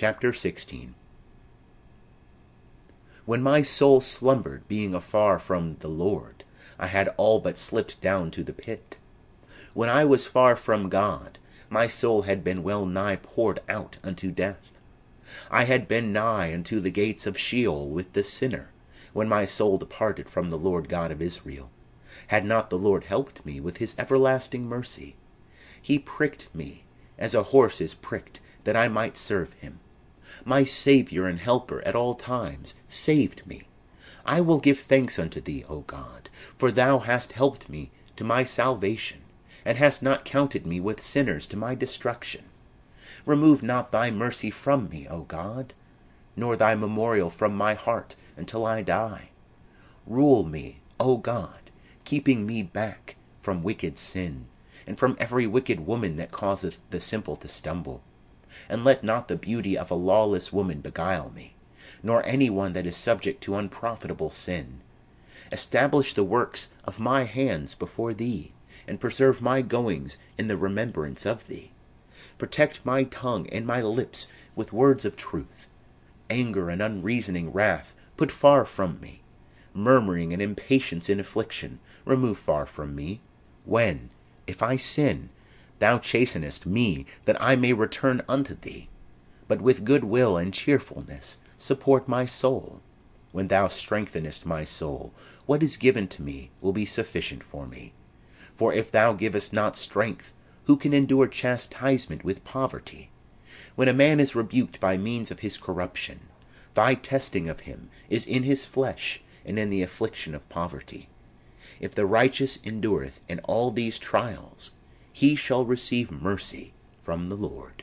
Chapter 16 When my soul slumbered, being afar from the Lord, I had all but slipped down to the pit. When I was far from God, my soul had been well nigh poured out unto death. I had been nigh unto the gates of Sheol with the sinner, when my soul departed from the Lord God of Israel. Had not the Lord helped me with his everlasting mercy? He pricked me, as a horse is pricked, that I might serve him. My Saviour and Helper at all times saved me. I will give thanks unto thee, O God, for thou hast helped me to my salvation, and hast not counted me with sinners to my destruction. Remove not thy mercy from me, O God, nor thy memorial from my heart until I die. Rule me, O God, keeping me back from wicked sin, and from every wicked woman that causeth the simple to stumble. And let not the beauty of a lawless woman beguile me, nor any one that is subject to unprofitable sin. Establish the works of my hands before thee, and preserve my goings in the remembrance of thee. Protect my tongue and my lips with words of truth. Anger and unreasoning wrath put far from me. Murmuring and impatience in affliction remove far from me. When, if I sin, thou chastenest me that I may return unto thee. But with good will and cheerfulness support my soul. When thou strengthenest my soul, what is given to me will be sufficient for me. For if thou givest not strength, who can endure chastisement with poverty? When a man is rebuked by means of his corruption, thy testing of him is in his flesh and in the affliction of poverty. If the righteous endureth in all these trials, he shall receive mercy from the Lord.